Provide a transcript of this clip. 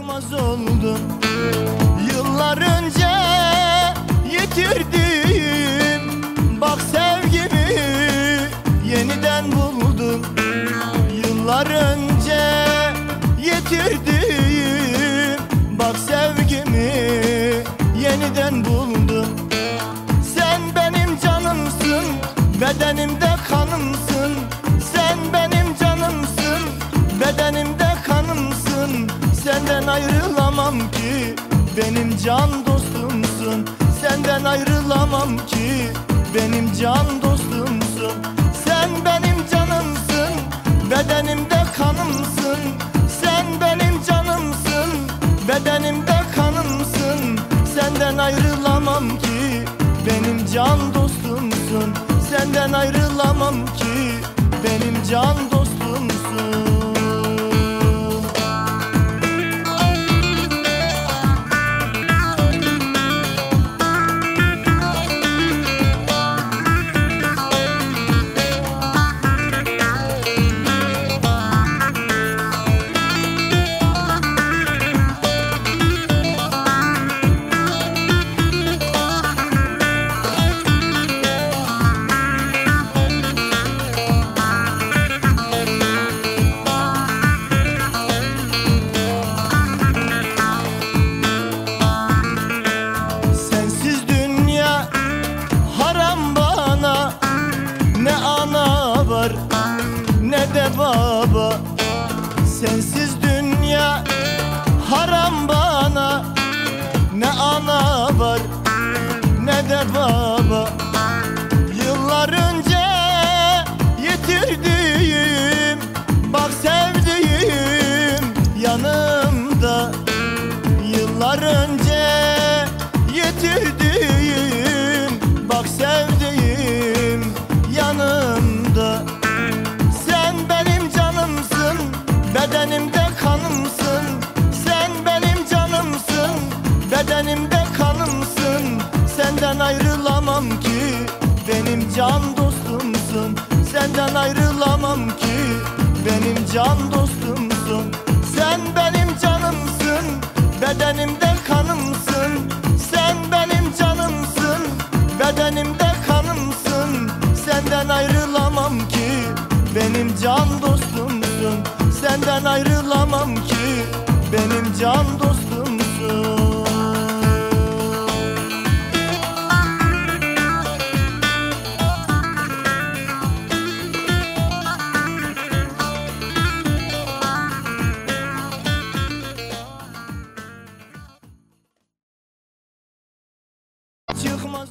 çıkmaz oldum Yıllar önce yitirdim Bak sevgimi yeniden buldum. Yıllar önce yitirdim Bak sevgimi yeniden buldum. Sen benim canımsın Bedenimde ayrılamam ki. Benim can dostumsun Senden ayrılamam ki. Benim can dostumsun Sen benim canımsın. Bedenimde kanımsın Sen benim canımsın. Bedenimde kanımsın Senden ayrılamam ki. Benim can dostumsun Senden ayrılamam ki. Benim can de baba. Sensiz dünya haram bana. Ne ana var ne de baba. Yıllar önce yitirdiğim Bak sevdiğim yanımda. Yıllar önce Kanımsın Sen benim canımsın. Bedenimde kanımsın. Senden ayrılamam ki Benim can dostumsun. Senden ayrılamam ki Benim can dostumsun. Sen benim canımsın. Bedenimde kanımsın. Sen benim canımsın. Bedenimde kanımsın. Senden ayrılamam ki Benim can dostumsun Senden ayrılamam ki Benim can dostumsun. Çıkmaz